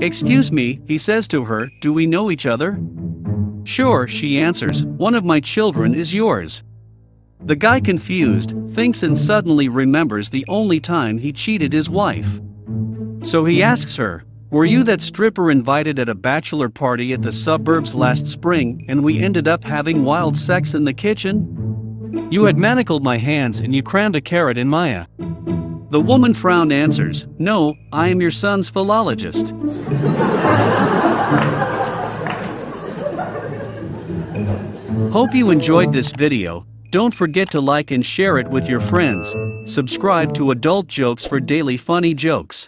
Excuse me, he says to her, do we know each other? Sure, she answers, one of my children is yours. The guy confused, thinks and suddenly remembers the only time he cheated his wife. So he asks her, Were you that stripper invited at a bachelor party at the suburbs last spring and we ended up having wild sex in the kitchen? You had manacled my hands and you crammed a carrot in Maya. The woman frowned answers, No, I am your son's philologist. Hope you enjoyed this video, don't forget to like and share it with your friends. Subscribe to Adult Jokes for daily funny jokes.